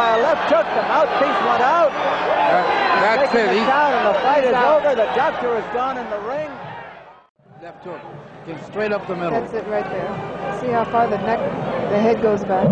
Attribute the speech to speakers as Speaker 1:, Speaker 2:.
Speaker 1: by a left hook. The mouthpiece went out.
Speaker 2: That, that's
Speaker 1: it.
Speaker 2: He's
Speaker 1: down, and the fight is
Speaker 3: out.
Speaker 1: over. The doctor is gone in the ring.
Speaker 2: left hook. Came straight up the middle.
Speaker 3: That's it right there. See how far the neck, the head goes back.